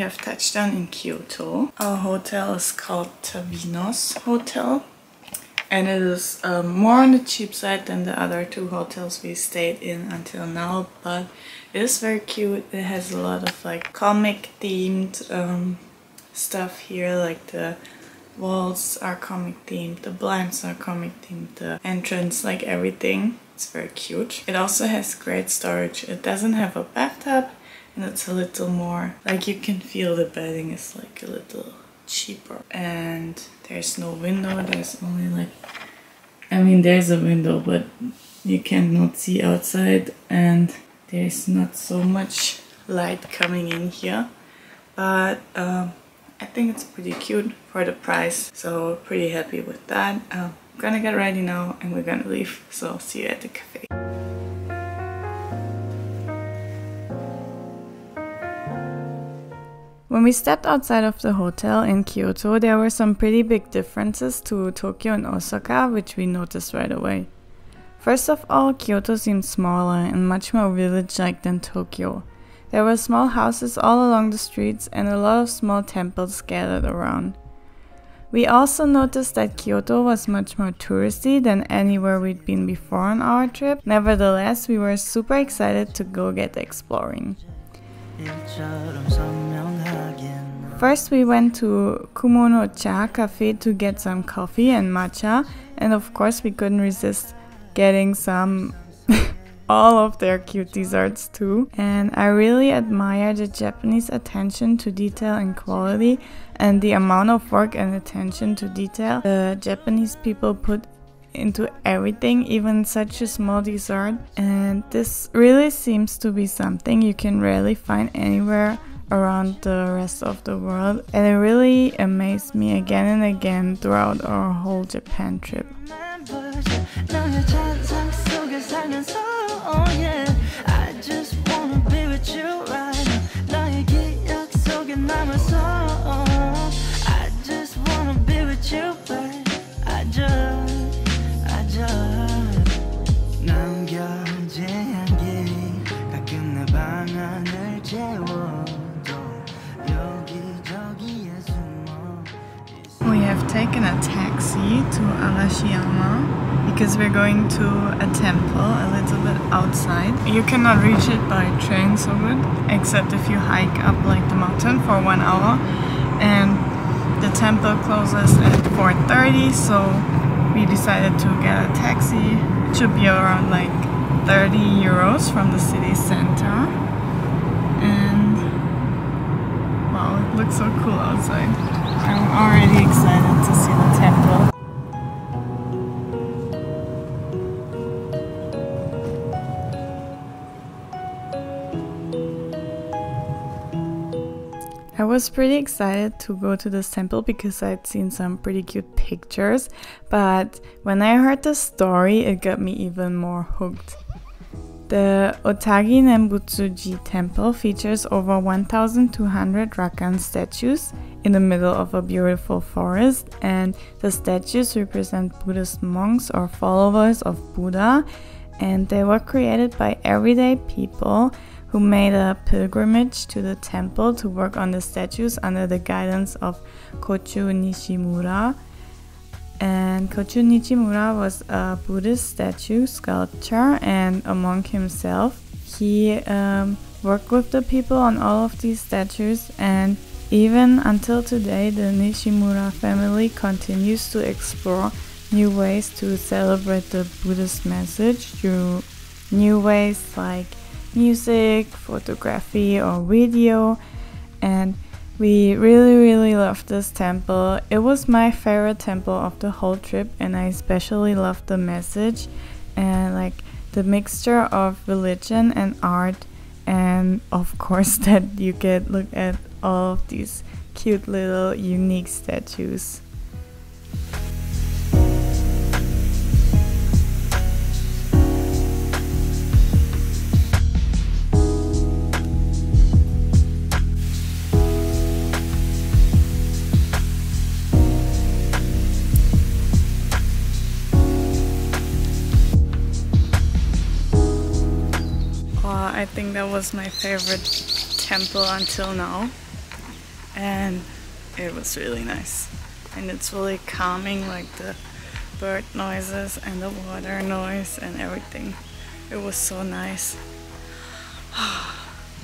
have touched down in Kyoto. Our hotel is called Tavinos Hotel and it is um, more on the cheap side than the other two hotels we stayed in until now but it is very cute. It has a lot of like comic themed um, stuff here like the walls are comic themed, the blinds are comic themed, the entrance, like everything. It's very cute. It also has great storage. It doesn't have a bathtub and it's a little more like you can feel the bedding is like a little cheaper. And there's no window there's only like I mean there's a window but you cannot see outside. And there's not so much light coming in here. But um, I think it's pretty cute for the price. So pretty happy with that. Um, I'm gonna get ready now and we're gonna leave. So see you at the cafe When we stepped outside of the hotel in Kyoto, there were some pretty big differences to Tokyo and Osaka, which we noticed right away. First of all, Kyoto seemed smaller and much more village-like than Tokyo. There were small houses all along the streets and a lot of small temples scattered around. We also noticed that Kyoto was much more touristy than anywhere we'd been before on our trip. Nevertheless, we were super excited to go get exploring. First we went to Kumono Cha cafe to get some coffee and matcha and of course we couldn't resist getting some all of their cute desserts too. And I really admire the Japanese attention to detail and quality and the amount of work and attention to detail the Japanese people put into everything, even such a small dessert. And this really seems to be something you can rarely find anywhere around the rest of the world and it really amazed me again and again throughout our whole Japan trip. Taken a taxi to Arashiyama because we're going to a temple a little bit outside. You cannot reach it by train so good, except if you hike up like the mountain for one hour. And the temple closes at 4.30, so we decided to get a taxi. It should be around like 30 euros from the city center. And wow, it looks so cool outside. I'm already excited to see the temple. I was pretty excited to go to this temple because I'd seen some pretty cute pictures, but when I heard the story, it got me even more hooked. The Otagi Nembutsuji temple features over 1,200 rakan statues in the middle of a beautiful forest, and the statues represent Buddhist monks or followers of Buddha, and they were created by everyday people who made a pilgrimage to the temple to work on the statues under the guidance of Kochu Nishimura and Kochu Nishimura was a Buddhist statue sculptor and a monk himself. He um, worked with the people on all of these statues and even until today the Nishimura family continues to explore new ways to celebrate the Buddhist message through new ways like music, photography or video and we really, really loved this temple. It was my favorite temple of the whole trip, and I especially loved the message and like the mixture of religion and art, and of course, that you get look at all of these cute little unique statues. I think that was my favorite temple until now and it was really nice. And it's really calming like the bird noises and the water noise and everything. It was so nice.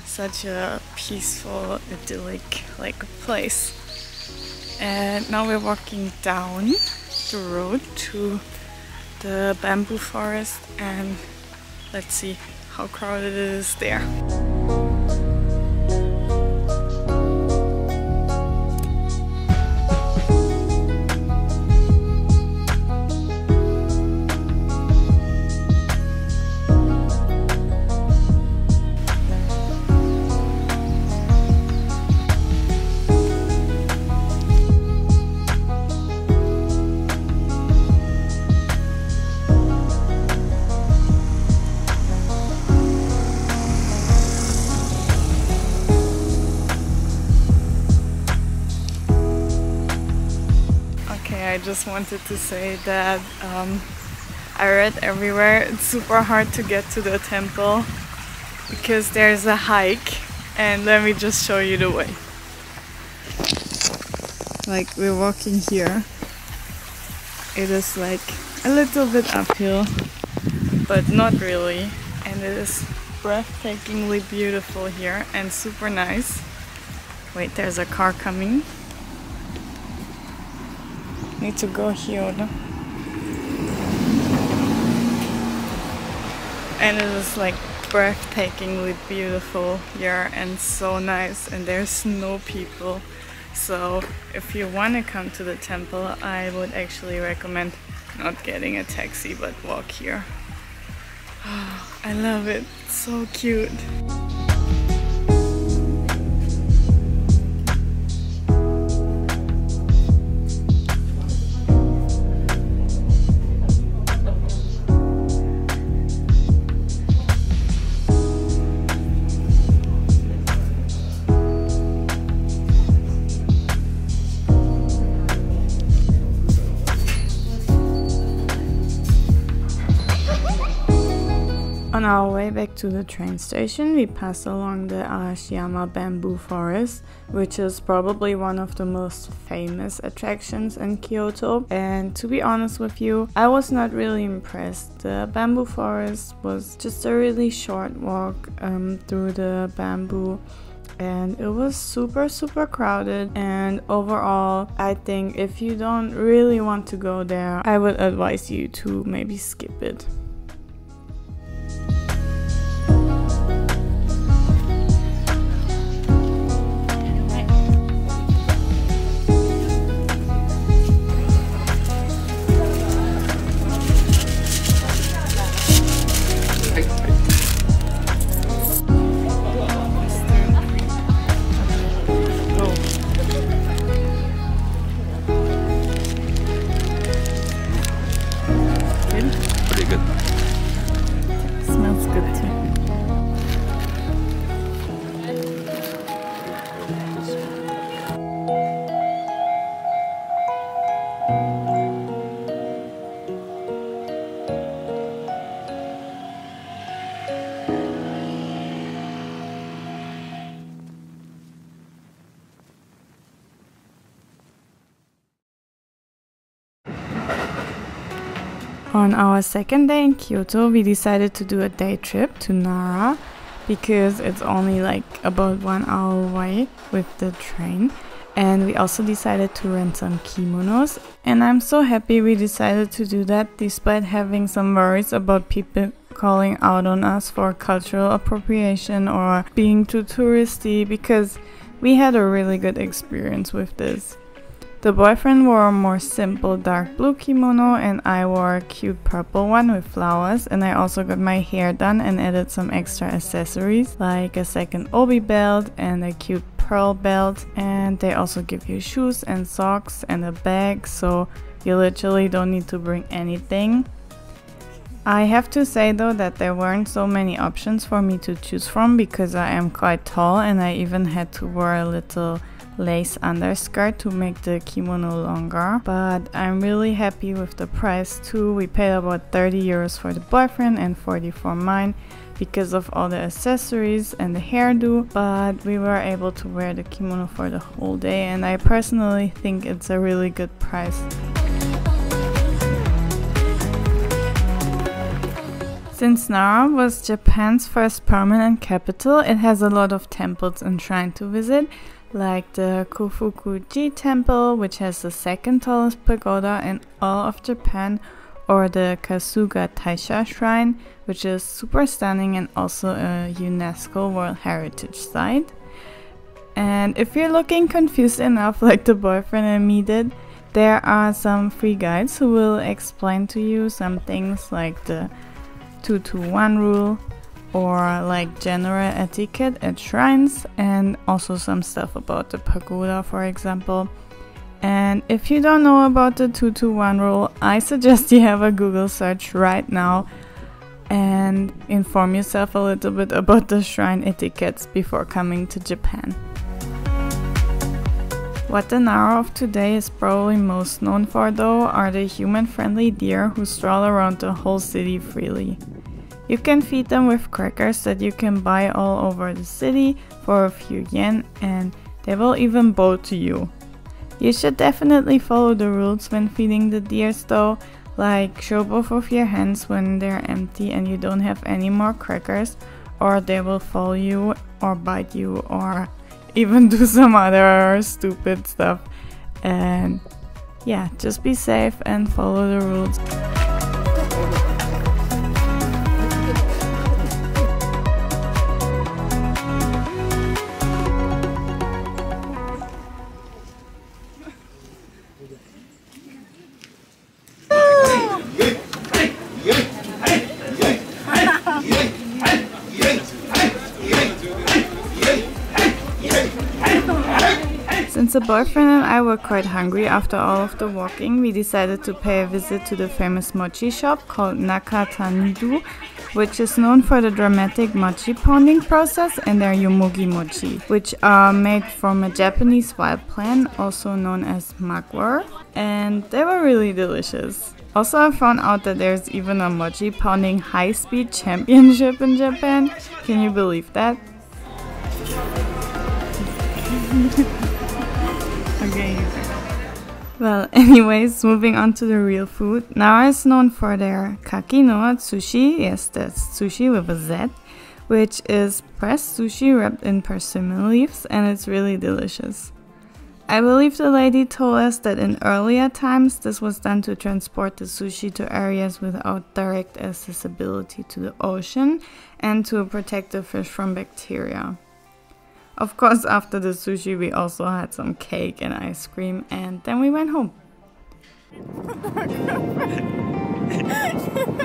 Such a peaceful idyllic like place. And now we're walking down the road to the bamboo forest and let's see how crowded it is there. Just wanted to say that um, I read everywhere it's super hard to get to the temple because there's a hike and let me just show you the way. Like we're walking here. It is like a little bit uphill but not really and it is breathtakingly beautiful here and super nice. Wait, there's a car coming need to go here and it is like breathtakingly beautiful here and so nice and there's no people. So if you want to come to the temple I would actually recommend not getting a taxi but walk here. Oh, I love it. So cute our way back to the train station, we pass along the Arashiyama bamboo forest, which is probably one of the most famous attractions in Kyoto. And to be honest with you, I was not really impressed. The bamboo forest was just a really short walk um, through the bamboo and it was super super crowded and overall i think if you don't really want to go there i would advise you to maybe skip it On our second day in Kyoto, we decided to do a day trip to Nara because it's only like about one hour away with the train. And we also decided to rent some kimonos. And I'm so happy we decided to do that despite having some worries about people calling out on us for cultural appropriation or being too touristy because we had a really good experience with this. The boyfriend wore a more simple dark blue kimono and I wore a cute purple one with flowers and I also got my hair done and added some extra accessories like a second obi belt and a cute pearl belt and they also give you shoes and socks and a bag so you literally don't need to bring anything. I have to say though that there weren't so many options for me to choose from because I am quite tall and I even had to wear a little lace underskirt to make the kimono longer but I'm really happy with the price too. We paid about 30 euros for the boyfriend and 40 for mine because of all the accessories and the hairdo but we were able to wear the kimono for the whole day and I personally think it's a really good price. Since Nara was Japan's first permanent capital, it has a lot of temples and shrines to visit, like the Kofuku-ji temple, which has the second tallest pagoda in all of Japan, or the Kasuga Taisha shrine, which is super stunning and also a UNESCO World Heritage Site. And if you're looking confused enough like the boyfriend and me did, there are some free guides who will explain to you some things like the 2 to 1 rule or like general etiquette at shrines and also some stuff about the pagoda for example. And if you don't know about the 2 to 1 rule, I suggest you have a Google search right now and inform yourself a little bit about the shrine etiquettes before coming to Japan. What the Nara of today is probably most known for though are the human-friendly deer who stroll around the whole city freely. You can feed them with crackers that you can buy all over the city for a few yen and they will even bow to you. You should definitely follow the rules when feeding the deers though, like show both of your hands when they're empty and you don't have any more crackers or they will follow you or bite you or even do some other stupid stuff. And yeah, just be safe and follow the rules. Since the boyfriend and I were quite hungry after all of the walking, we decided to pay a visit to the famous mochi shop called Nakata which is known for the dramatic mochi pounding process and their yomogi mochi, which are made from a Japanese wild plant, also known as mugwort, and they were really delicious. Also, I found out that there's even a mochi pounding high speed championship in Japan. Can you believe that? Well, anyways, moving on to the real food. Nara is known for their kaki no sushi. Yes, that's sushi with a Z, which is pressed sushi wrapped in persimmon leaves, and it's really delicious. I believe the lady told us that in earlier times this was done to transport the sushi to areas without direct accessibility to the ocean and to protect the fish from bacteria. Of course, after the sushi, we also had some cake and ice cream, and then we went home.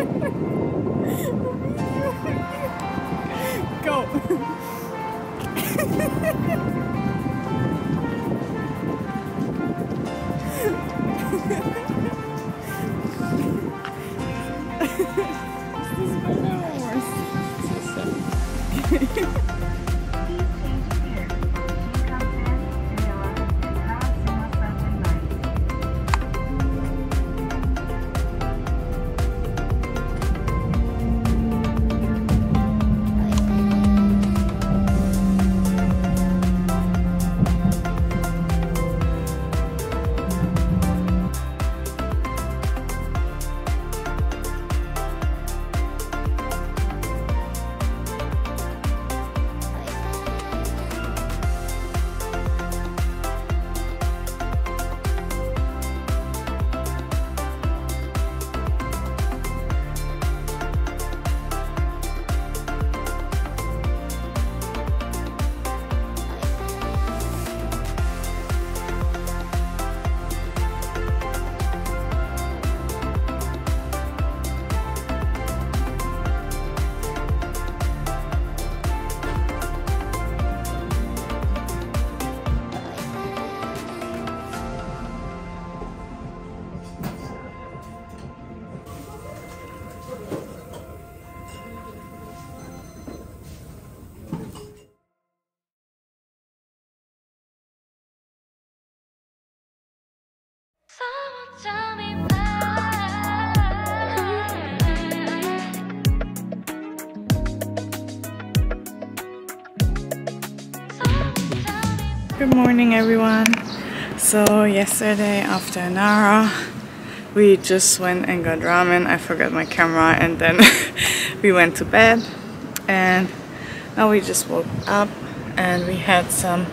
Good morning everyone. So yesterday after Nara we just went and got ramen. I forgot my camera and then we went to bed. And now we just woke up and we had some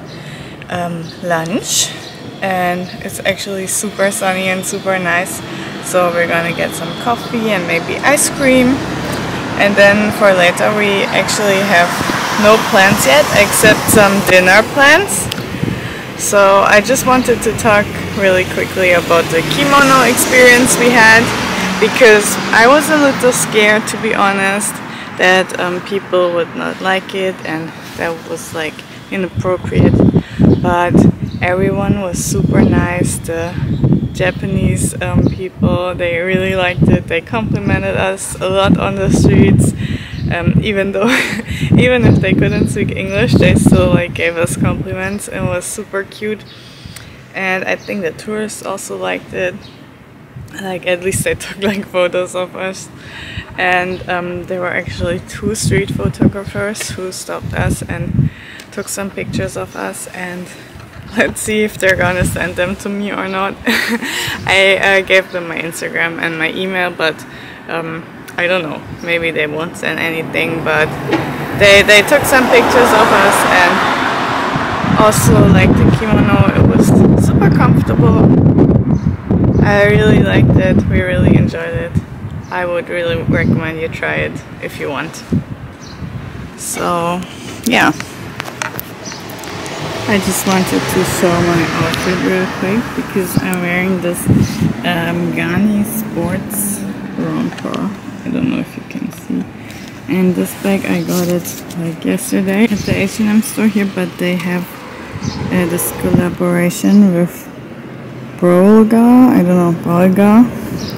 um, lunch. And it's actually super sunny and super nice. So we're gonna get some coffee and maybe ice cream. And then for later we actually have no plans yet except some dinner plans so I just wanted to talk really quickly about the kimono experience we had because I was a little scared to be honest that um, people would not like it and that was like inappropriate. But everyone was super nice. The Japanese um, people they really liked it. They complimented us a lot on the streets um, even though even if they couldn't speak English they still like gave us compliments and was super cute. And I think the tourists also liked it. Like at least they took like photos of us. And um, there were actually two street photographers who stopped us and took some pictures of us. And let's see if they're gonna send them to me or not. I uh, gave them my Instagram and my email but um, I don't know, maybe they won't send anything, but they, they took some pictures of us and also like the kimono, it was super comfortable. I really liked it, we really enjoyed it. I would really recommend you try it if you want. So, yeah. I just wanted to show my outfit real quick because I'm wearing this um, Ganni Sports romper. I don't know if you can see. And this bag I got it like yesterday at the H&M store here but they have uh, this collaboration with Brolga I don't know Brolga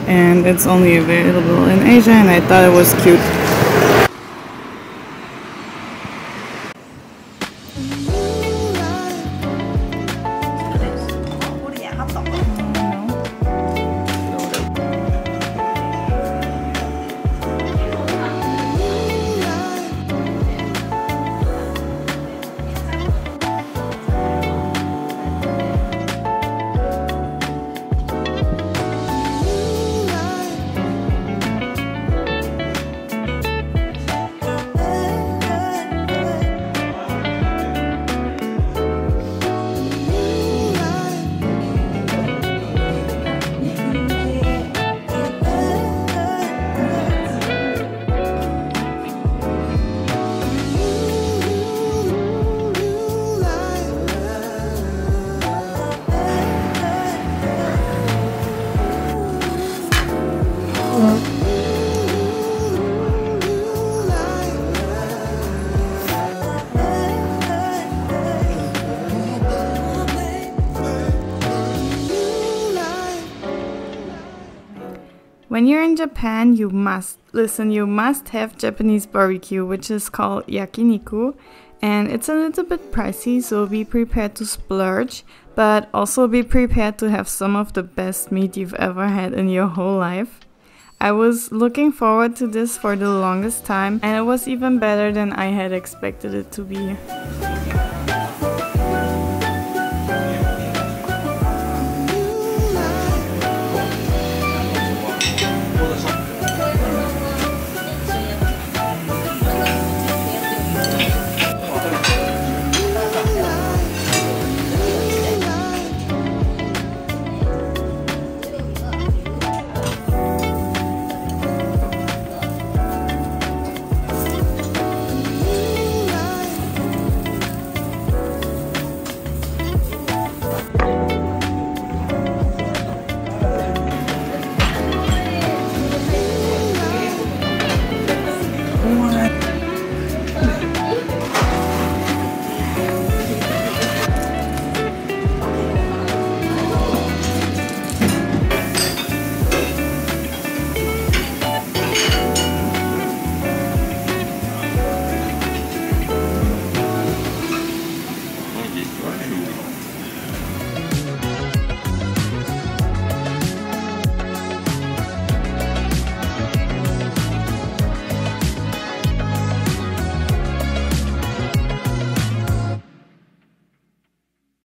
and it's only available in Asia and I thought it was cute When you're in Japan, you must listen, you must have Japanese barbecue, which is called yakiniku, and it's a little bit pricey, so be prepared to splurge, but also be prepared to have some of the best meat you've ever had in your whole life. I was looking forward to this for the longest time, and it was even better than I had expected it to be.